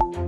you